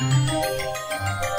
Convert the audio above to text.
Música